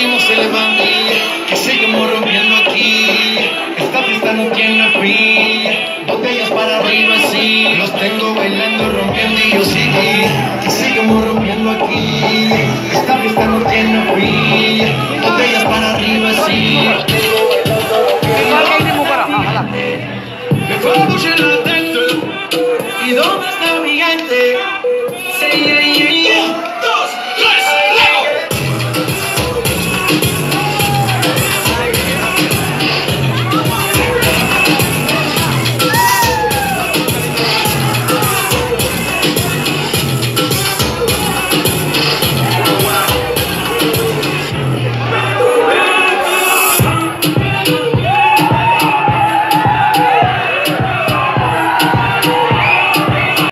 seguimos, nos seguimos elevando. Que seguimos rompiendo aquí. Esta fiesta no tiene fin. Botellas para arriba, sí. Los tengo bailando, rompiendo y yo sigo. Que seguimos rompiendo aquí. Esta fiesta no tiene fin. Botellas para arriba, sí. Me fue a la tête. ¿Y dónde está mi gente?